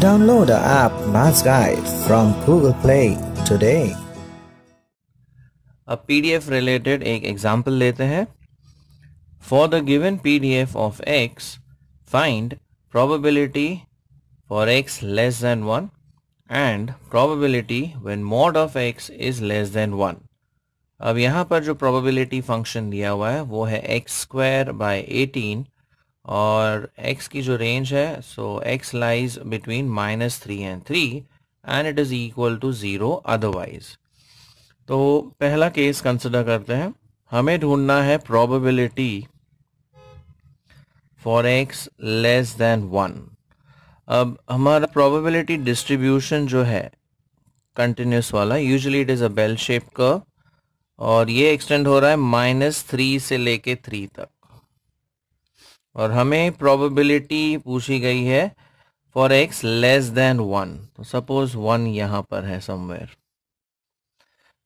Download the app Maths Guide from Google Play today. अब PDF related एक example लेते हैं for the given PDF of x find probability for x less than one and probability when mod of x is less than one अब यहाँ पर जो probability function दिया हुआ है, वो है एक्स स्क्वायर बाय एटीन और x की जो रेंज है so x lies between minus three and three and it is equal to zero otherwise तो पहला केस कंसिडर करते हैं। हमें ढूंढना है probability for x less than one अब हमारा प्रोबेबिलिटी डिस्ट्रीब्यूशन जो है कंटिन्यूस वाला usually it is a bell shape curve और ये एक्सटेंड हो रहा है माइनस थ्री से लेके थ्री तक। और हमें प्रोबेबिलिटी पूछी गई है for x less than one तो सपोज़ वन यहाँ पर है समवेयर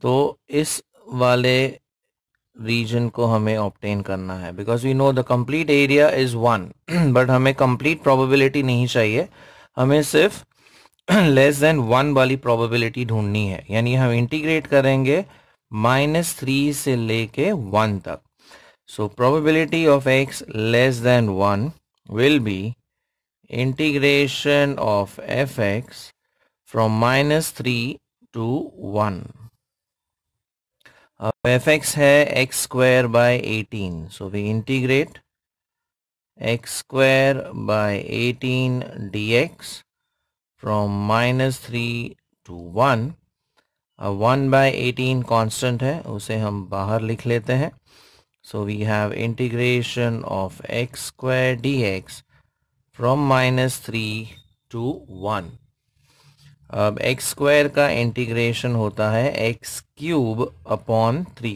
तो इस वाले रीजन को हमें ऑप्टेन करना है because we know the complete area is one but हमें कंप्लीट प्रोबेबिलिटी नहीं चाहिए. हमें सिर्फ़ लेस देन वन वाली प्रोबेबिलिटी ढूंढनी है. यानी हम इंटीग्रेट करेंगे माइनस थ्री से लेके वन तक. So probability of x less than 1 will be integration of fx from minus 3 to 1. अब fx है x square by 18. So we integrate x square by 18 dx from minus 3 to 1. अब 1 by 18 constant है उसे हम बाहर लिख लेते हैं So, we have integration of x square dx from minus 3 to 1. अब x स्क्वायर का इंटीग्रेशन होता है x क्यूब अपॉन थ्री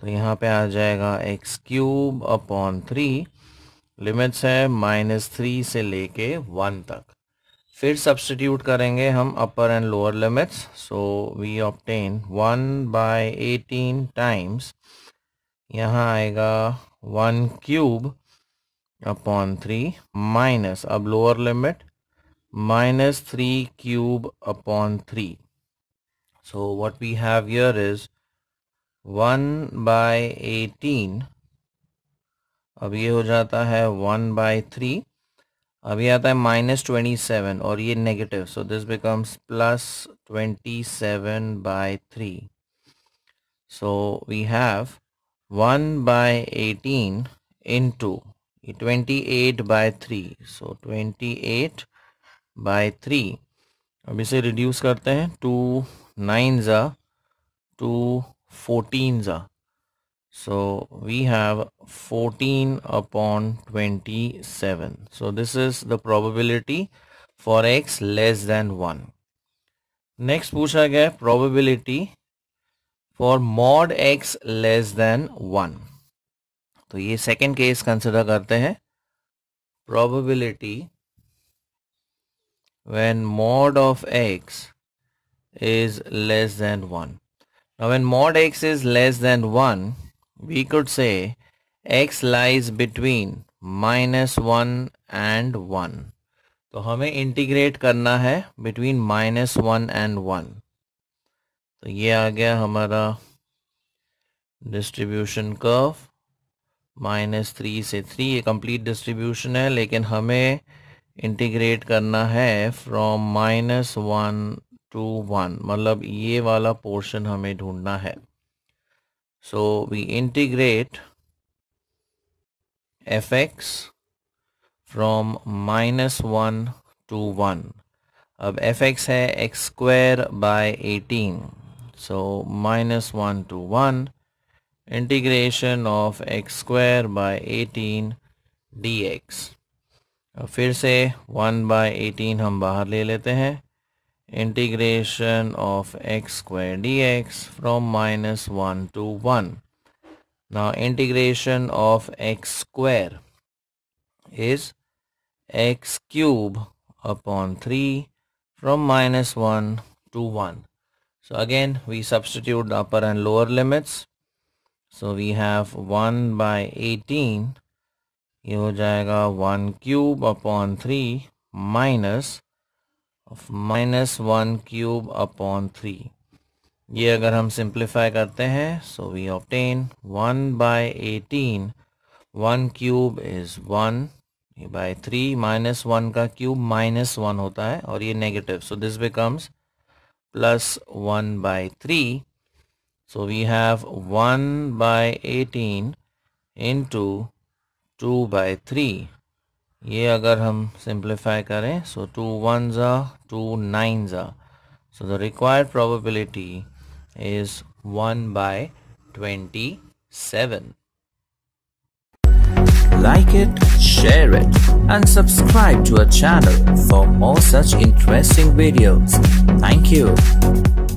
तो यहाँ पे आ जाएगा x cube upon three limits है माइनस थ्री से लेके वन तक. फिर सब्सटीट्यूट करेंगे हम upper and lower limits so we obtain one by eighteen times यहाँ आएगा one cube upon three minus, अब lower limit, minus three cube upon three. So what we have here is one by eighteen, अब ये हो जाता है one by three ये आता है माइनस ट्वेंटी सेवन और ये negative so this becomes plus twenty seven by three. So we have 1 by 18 into 28 by 3 so 28 by 3 अब इसे रिड्यूस करते हैं टू नाइन ज़ा टू फोर्टीन ज़ा so we have 14 upon 27 so this is the probability for x less than 1 next पूछा गया probability for mod x less than one तो ये सेकेंड केस कंसिडर करते हैं probability when mod of x is less than 1 now when mod x is less than 1 we could say x lies between minus 1 and 1 तो हमें integrate करना है between minus one and one तो ये आ गया हमारा डिस्ट्रीब्यूशन कर्व माइनस थ्री से थ्री ये कंप्लीट डिस्ट्रीब्यूशन है, लेकिन हमें इंटीग्रेट करना है from minus one to one मतलब ये वाला पोर्शन हमें ढूंढना है। So we integrate f x from minus one to one अब एफ़ एक्स है x square by eighteen So minus 1 to 1 integration of x square by 18 dx. फिर से 1 by 18 हम बाहर ले लेते हैं integration of x square dx from minus 1 to 1. Now integration of x square is x cube upon 3 from minus 1 to 1. So again, we substitute the upper and lower limits. So we have 1 by 18 ये हो जाएगा 1 cube upon 3 minus of minus one cube upon three ये अगर हम simplify करते हैं so we obtain one by eighteen one cube is one by three minus one का cube minus one होता है और ये negative so this becomes plus one by three so we have one by eighteen into two by three ये अगर हम simplify करें सो to one ज़ा टू नाइन ज़ा so the required probability is one by twenty seven Like it, share it, and subscribe to our channel for more such interesting videos. Thank you.